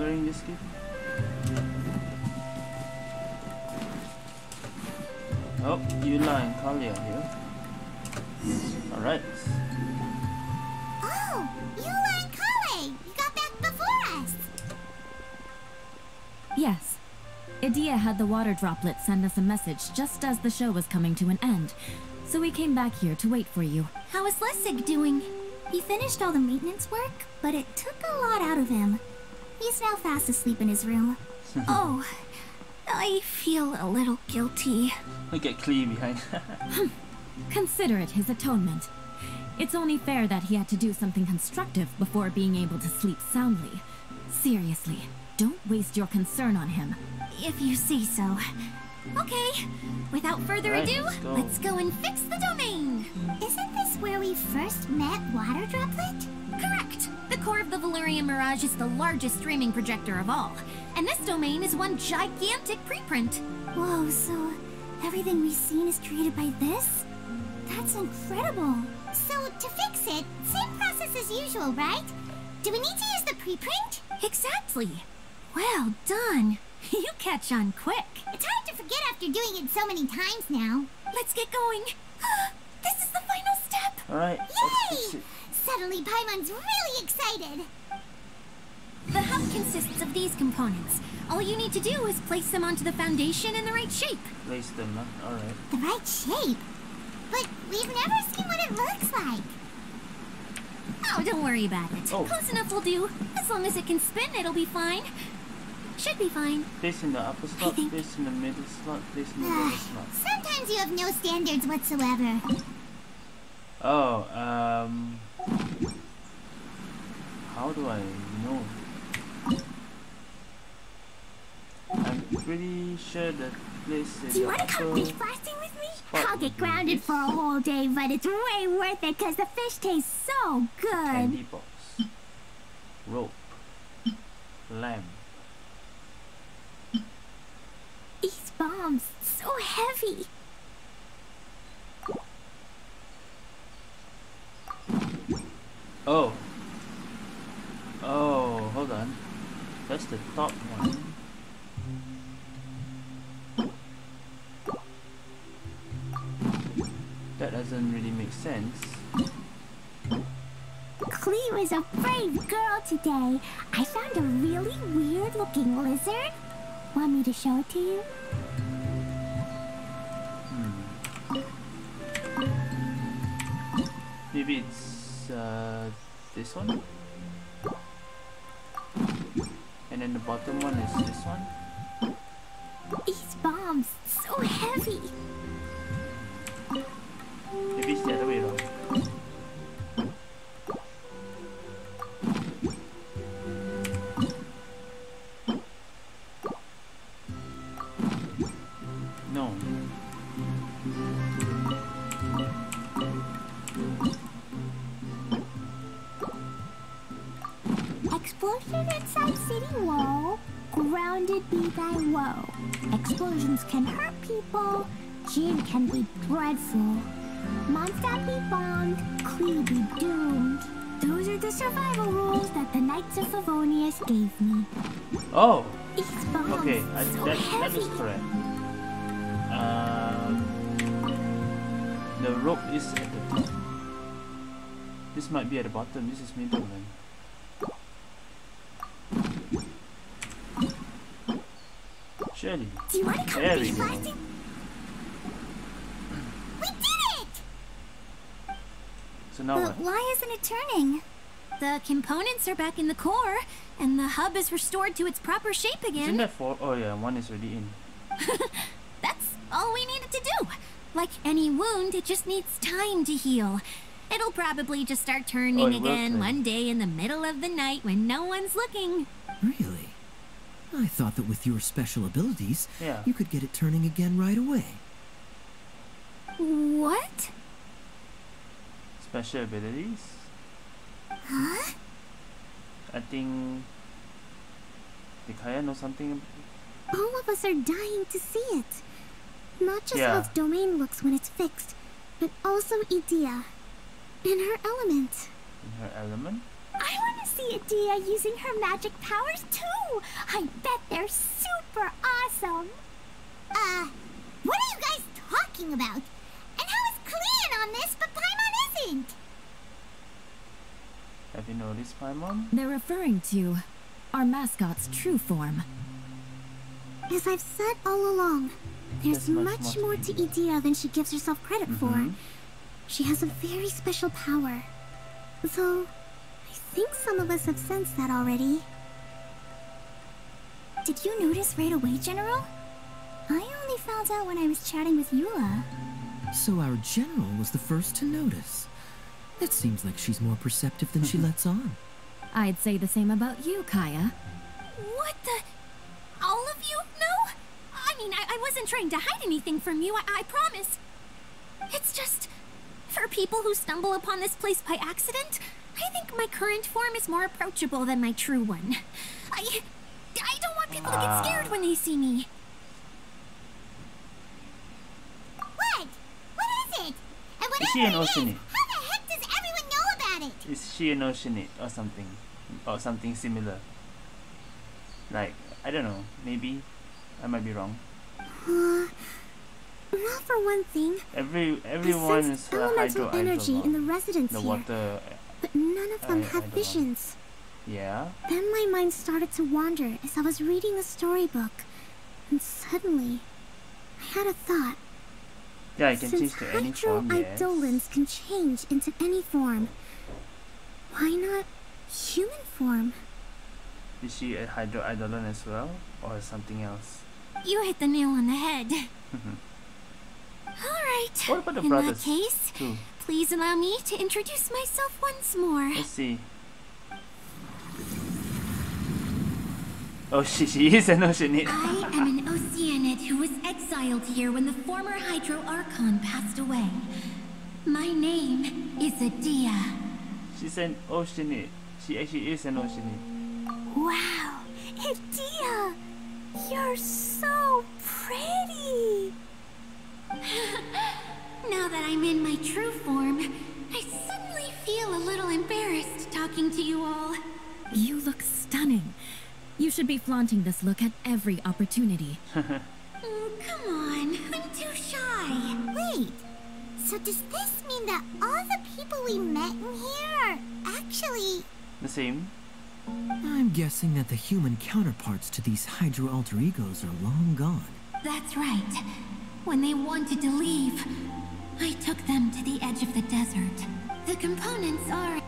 Different dialogue during this game? Oh, Eula and Kali are here. Alright. Oh, Eula and Kale! You got back before us! Yes. Idyia had the water droplet send us a message just as the show was coming to an end. So we came back here to wait for you. How is Lessig doing? He finished all the maintenance work, but it took a lot out of him. He's now fast asleep in his room. Oh, I feel a little guilty. Look get Klee behind. Hmm. Consider it his atonement. It's only fair that he had to do something constructive before being able to sleep soundly. Seriously, don't waste your concern on him. If you say so. Okay, without further Right, ado, let's go. let's go and fix the domain. Isn't this where we first met Water Droplet? Correct. The core of the Veluriyam Mirage is the largest streaming projector of all, and this domain is one gigantic preprint. Whoa, so everything we've seen is created by this? That's incredible. So, to fix it, same process as usual, right? Do we need to use the preprint? Exactly. Well done. You catch on quick. It's hard to forget after doing it so many times now. Let's get going. this is the final step. Alright, let's fix Yay! Suddenly, Paimon's really excited. The hub consists of these components. All you need to do is place them onto the foundation in the right shape. Place them, huh? Alright. The right shape. But we've never seen what it looks like. Oh, don't worry about it. Oh. Close enough will do. As long as it can spin, it'll be fine. Should be fine. Place in the upper slot, place in the middle slot, place in the lower slot. Sometimes you have no standards whatsoever. Oh, um... How do I know? I'm pretty sure the place is. Do you want to come fish blasting with me? I'll get grounded for a whole day, but it's way worth it because the fish taste so good. Candy box. Rope. Lamp. These bombs, so heavy. Oh, Oh, hold on. That's the top one. That doesn't really make sense. Cleo is a brave girl today. I found a really weird looking lizard. Want me to show it to you? Hmm. Maybe it's uh, this one? And then the bottom one is this one? These bombs, so heavy. Maybe it's the other way around. City wall. Grounded be thy woe. Explosions can hurt people. Jean can be dreadful. Mondstadt be bombed. Klee be doomed. Those are the survival rules that the Knights of Favonius gave me. Oh! Okay, I, so that, that is correct. Um, the rope is at the top. This might be at the bottom. This is middle then. Surely. Do you want to come There be we go. blasted? We did it! So now But what? why isn't it turning? The components are back in the core, and the hub is restored to its proper shape again. Isn't again. that four? Oh yeah, one is already in. That's all we needed to do. Like any wound, it just needs time to heal. It'll probably just start turning Oh, again one day in the middle of the night when no one's looking. Really? I thought that with your special abilities, Yeah. you could get it turning again right away. What? Special abilities? Huh? I think. Did Kaeya know something? All of us are dying to see it. Not just Yeah. how its domain looks when it's fixed, but also Idyia. In her element. In her element? I want to see Idyia using her magic powers too! I bet they're super awesome! Uh, what are you guys talking about? And how is Klean on this, but Paimon isn't? Have you noticed Paimon? They're referring to our mascot's true form. As I've said all along, there's There's much much, more more to to Idyia than she gives herself credit for. Mhm. She has a very special power. Though, I think some of us have sensed that already. Did you notice right away, General? I only found out when I was chatting with Eula. So our general was the first to notice. It seems like she's more perceptive than she lets on. I'd say the same about you, Kaeya. What the? All of you? No? I mean, I, I wasn't trying to hide anything from you, I, I promise. It's just, for people who stumble upon this place by accident, I think my current form is more approachable than my true one. I, I don't want people to Ah. get scared when they see me. What? What is it? And Is she an whatever it is, how the heck does everyone know about it? Is she an Oceanid or something? Or something similar? Like, I don't know. Maybe. I might be wrong. Uh, well, for one thing, Every everyone is uh, elemental hydro energy in the residents The here, water. But none of them I- I have know. visions. Yeah. Then my mind started to wander as I was reading the storybook, and suddenly, I had a thought. Yeah, I can Since change to any form. Yes. Can change into any form, why not human form? Is she a Hydro Eidolon as well? Or something else? You hit the nail on the head. All right. What about the In brothers? that case, Too. Please allow me to introduce myself once more. Let's see. Oh, she, she is an Oceanid. I am an Oceanid who was exiled here when the former Hydro Archon passed away. My name is Idyia. She's an Oceanid. She actually is an Oceanid. Wow, Idyia! you're so pretty. Now that I'm in my true form, I suddenly feel a little embarrassed talking to you all. You look stunning. You should be flaunting this look at every opportunity. Oh, come on. I'm too shy. Wait, so does this mean that all the people we met in here are actually... The same. I'm guessing that the human counterparts to these Hydro alter egos are long gone. That's right. When they wanted to leave, I took them to the edge of the desert. The components are...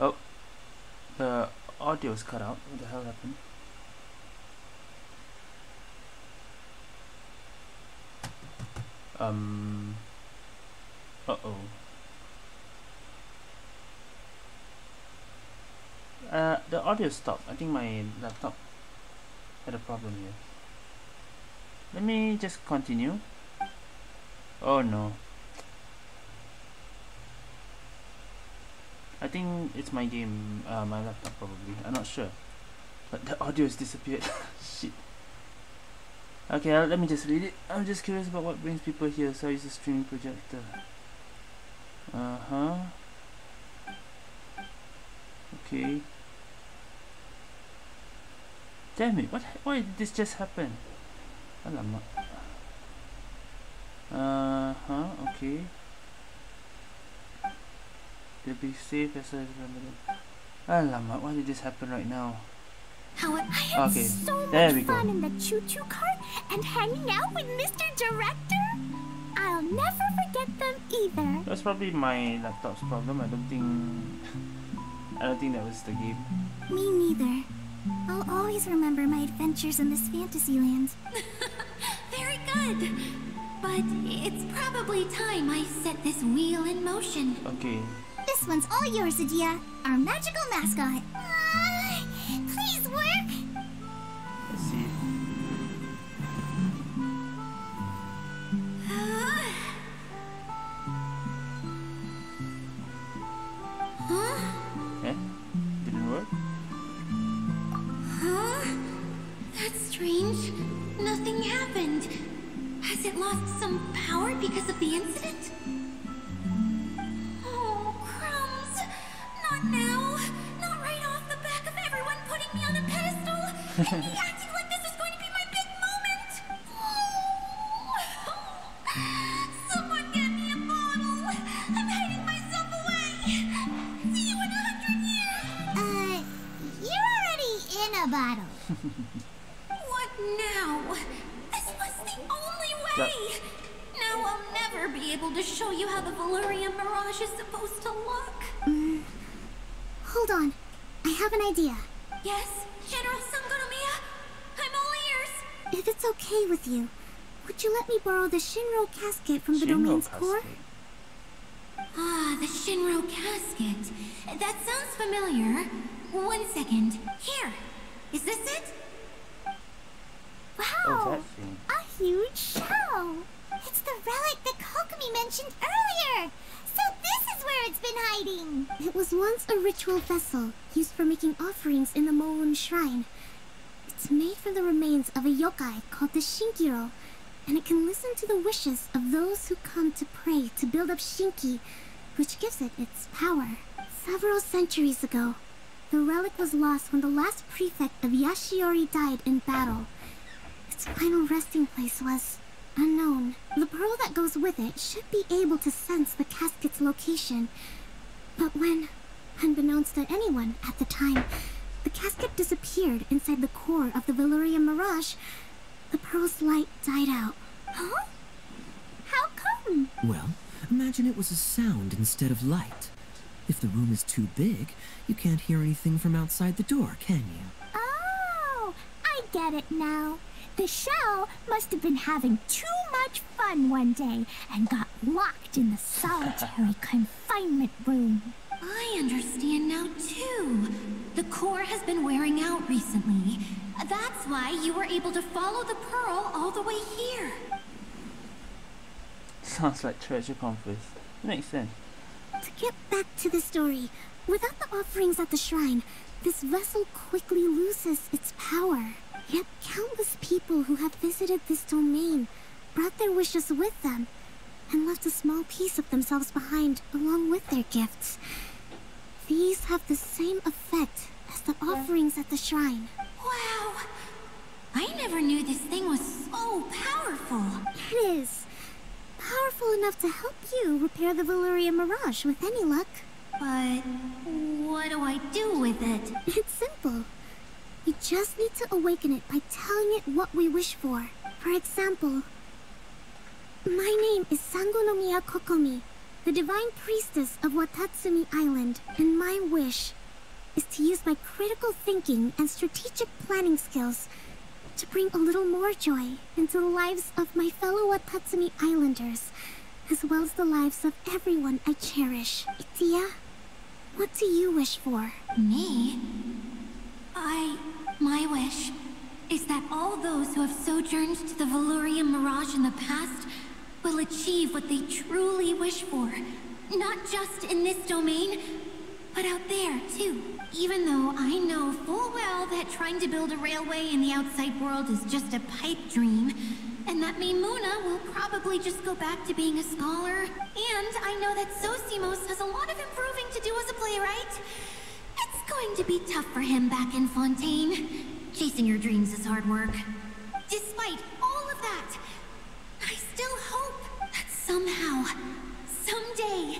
Oh, the audio is cut out. What the hell happened? Um. Uh oh. Uh, the audio stopped. I think my laptop had a problem here. Let me just continue. Oh no. I think it's my game, uh, my laptop probably. I'm not sure. But the audio has disappeared. Shit. Okay, uh, let me just read it. I'm just curious about what brings people here. So it's a streaming projector. Uh huh. Okay. Damn it! What? Why did this just happen? Alamak. Uh huh. Okay. They'll be safe as I remember. Alamak! Why did this happen right now? How it... I had Okay, so there much fun in the choo-choo cart and hanging out with Mr. Director. I'll never forget them either. That's probably my laptop's problem. I don't think. I don't think that was the game. Me neither. I'll always remember my adventures in this fantasy land. Very good. But it's probably time I set this wheel in motion. Okay. This one's all yours, Idyia, our magical mascot. Shinro casket from the Shinro domain's core? Ah, the Shinro casket. That sounds familiar. One second. Here. Is this it? Oh, Wow! A huge shell! It's the relic that Kokomi mentioned earlier! So this is where it's been hiding! It was once a ritual vessel used for making offerings in the Moon Shrine. It's made from the remains of a yokai called the Shinkiro, and it can listen to the wishes of those who come to pray to build up Shinki, which gives it its power. Several centuries ago, the relic was lost when the last prefect of Yashiori died in battle. Its final resting place was unknown. The pearl that goes with it should be able to sense the casket's location. But when, unbeknownst to anyone at the time, the casket disappeared inside the core of the Veluriyam Mirage, the pearl's light died out. Huh? How come? Well, imagine it was a sound instead of light. If the room is too big, you can't hear anything from outside the door, can you? Oh, I get it now. The shell must have been having too much fun one day and got locked in the solitary confinement room. I understand now, too. The core has been wearing out recently. That's why you were able to follow the pearl all the way here. Sounds like treasure compass. Makes sense. To get back to the story, without the offerings at the shrine, this vessel quickly loses its power. Yet countless people who have visited this domain brought their wishes with them and left a small piece of themselves behind along with their gifts. These have the same effect as the offerings at the shrine. Wow! I never knew this thing was so powerful. It is. Powerful enough to help you repair the Veluriyam Mirage with any luck. But what do I do with it? It's simple. You just need to awaken it by telling it what we wish for. For example, my name is Sangonomiya Kokomi, the divine priestess of Watatsumi Island, and my wish is to use my critical thinking and strategic planning skills to bring a little more joy into the lives of my fellow Watatsumi Islanders, as well as the lives of everyone I cherish. Idyia, what do you wish for? Me? I... my wish is that all those who have sojourned to the Veluriyam Mirage in the past will achieve what they truly wish for. Not just in this domain, but out there, too. Even though I know full well that trying to build a railway in the outside world is just a pipe dream, and that Maimuna will probably just go back to being a scholar, and I know that Zosimos has a lot of improving to do as a playwright. It's going to be tough for him back in Fontaine. Chasing your dreams is hard work. Despite all of that, I still hope that somehow, someday,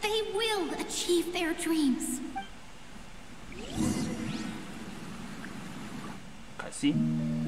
they will achieve their dreams. Cutscene.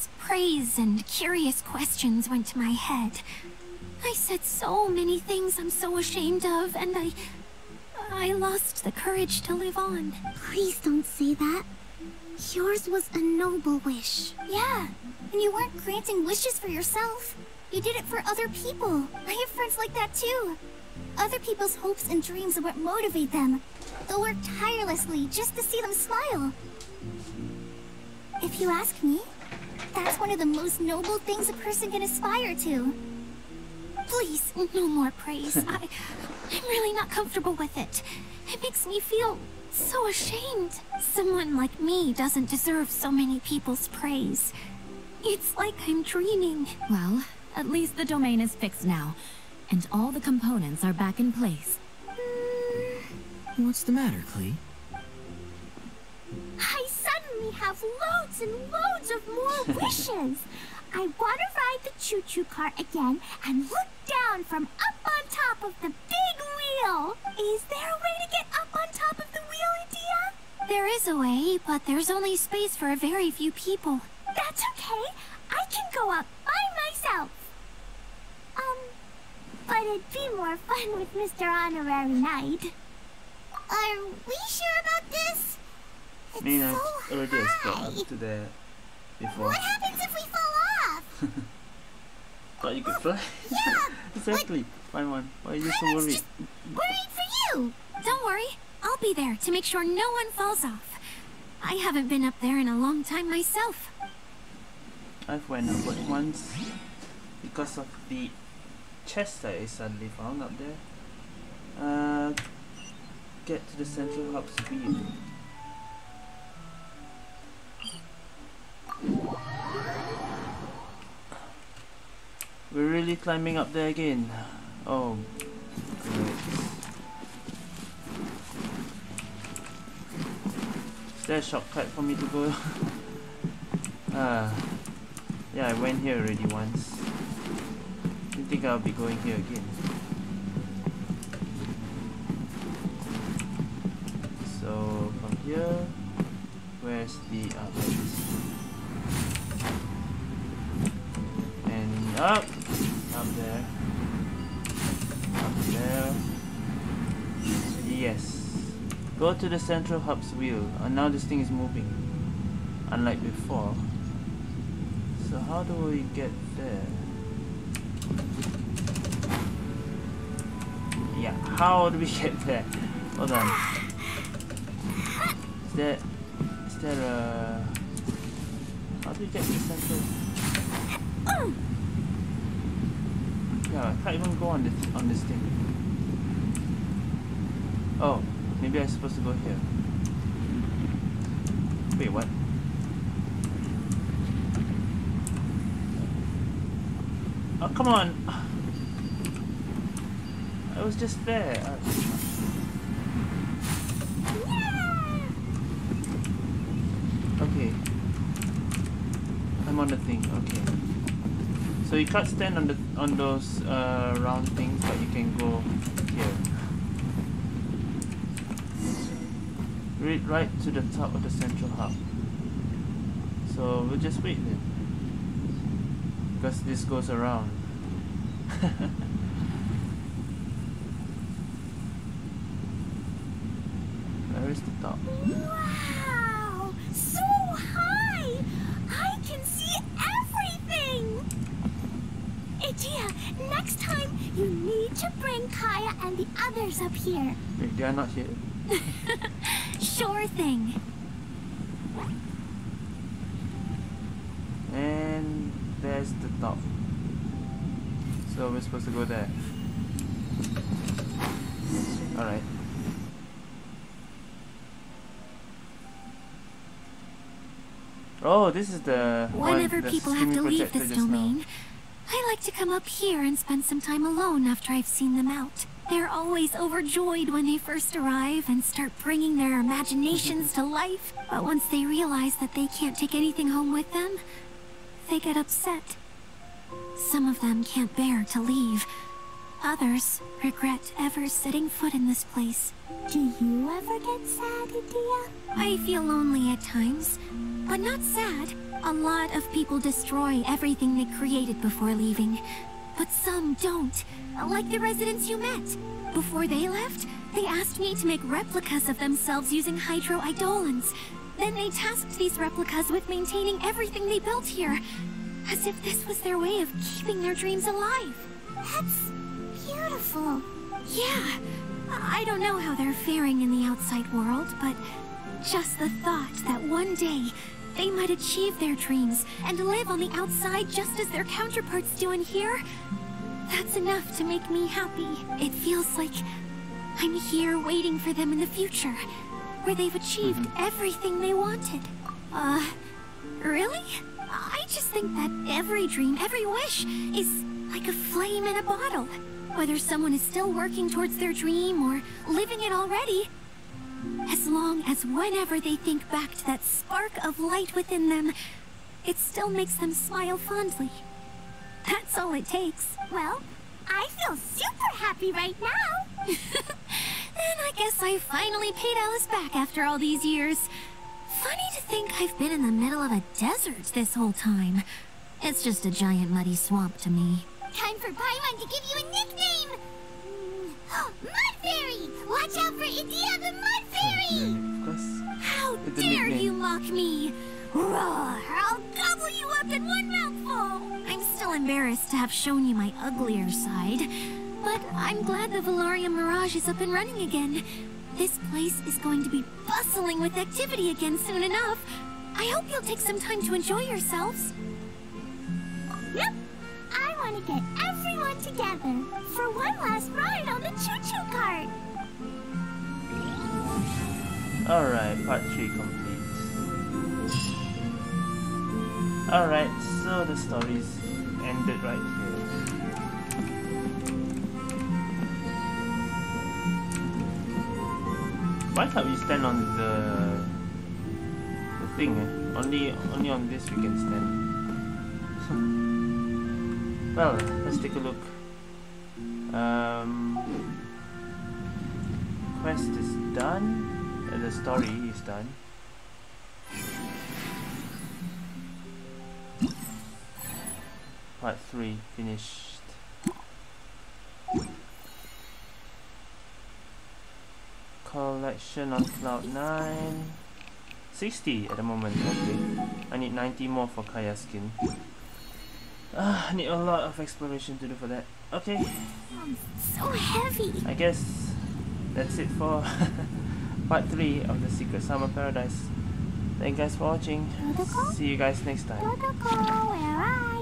Everyone's praise and curious questions went to my head. I said so many things I'm so ashamed of, and I. I lost the courage to live on. Please don't say that. Yours was a noble wish. Yeah, and you weren't granting wishes for yourself. You did it for other people. I have friends like that too. Other people's hopes and dreams are what motivate them. They'll work tirelessly just to see them smile. If you ask me, that's one of the most noble things a person can aspire to. Please, no more praise. I, I'm really not comfortable with it. It makes me feel so ashamed. Someone like me doesn't deserve so many people's praise. It's like I'm dreaming. Well, at least the domain is fixed now, and all the components are back in place. What's the matter, Klee? I suddenly have loads and loads of more wishes. I want to ride the choo-choo cart again and look down from up on top of the big wheel. Is there a way to get up on top of the wheel? real idea? There is a way, but there's only space for a very few people. That's okay. I can go up by myself. Um, but it'd be more fun with Mr. Honorary Knight. Are we sure about this? It's I mean, so I've already explored to there before. What happens if we fall off? Thought you could fly. Yeah, exactly. Fine one. Why are you so I worried? worried for you. Don't worry, I'll be there to make sure no one falls off. I haven't been up there in a long time myself. I've went up but once because of the chest that I suddenly found up there. Uh, get to the central hub view. We're really climbing up there again. Oh. Is there a shortcut for me to go? Ah. Yeah, I went here already once. Didn't think I'll be going here again. So from here, where's the up? And up, up there, up there. Yes. Go to the central hub's wheel. And now this thing is moving, unlike before. So how do we get there? Yeah, how do we get there? Hold on. Is there is there a how do we get to the central? Yeah, I can't even go on this on this thing. Oh, maybe I'm supposed to go here. Wait, what? Oh, come on. I was just there. Uh, Okay. I'm on the thing. Okay. So you can't stand on the on those uh, round things, but you can go here. Right, right to the top of the central hub. So we'll just wait then because this goes around. Where is the top? Wow! So high! I can see everything! Idyia, next time you need to bring Kaeya and the others up here. Wait, they are not here. Sure thing. And there's the top. So we're supposed to go there. Alright. Oh, this is the one- Whenever people have to leave this domain. now. Like to come up here and spend some time alone after I've seen them out. They're always overjoyed when they first arrive and start bringing their imaginations to life. But once they realize that they can't take anything home with them, they get upset. Some of them can't bear to leave. Others regret ever setting foot in this place. Do you ever get sad, Idyia? I feel lonely at times, but not sad. A lot of people destroy everything they created before leaving, but some don't, like the residents you met. Before they left, they asked me to make replicas of themselves using hydro-eidolons. Then they tasked these replicas with maintaining everything they built here, as if this was their way of keeping their dreams alive. That's beautiful. Yeah, I don't know how they're faring in the outside world, but just the thought that one day they might achieve their dreams and live on the outside just as their counterparts do in here, that's enough to make me happy. It feels like I'm here waiting for them in the future, where they've achieved everything they wanted. Uh, really? I just think that every dream, every wish, is like a flame in a bottle. Whether someone is still working towards their dream or living it already, as long as whenever they think back to that spark of light within them, it still makes them smile fondly. That's all it takes. Well, I feel super happy right now. And I guess I finally paid Alice back after all these years. Funny to think I've been in the middle of a desert this whole time. It's just a giant muddy swamp to me. Time for Paimon to give you a nickname! Mud Fairy! Watch out for Idyia the Mud Fairy! Of course. How dare you mock me! Roar! I'll gobble you up in one mouthful! I'm still embarrassed to have shown you my uglier side, but I'm glad the Veluriyam Mirage is up and running again. This place is going to be bustling with activity again soon enough. I hope you'll take some time to enjoy yourselves. Yep! I want to get together for one last ride on the choo-choo cart! Alright, part 3 complete. Alright, so the story's ended right here. Why can't we stand on the the thing? Eh? Only only on this we can stand. well, let's take a look. Um, quest is done. Uh, the story is done. Part 3 finished. Collection on Cloud 9. 60 at the moment, okay. I need 90 more for Kaeya skin. Ah, I need a lot of exploration to do for that. Okay, So heavy! I guess that's it for part 3 of the Secret Summer Paradise. Thank you guys for watching. See you guys next time. Protocol, where are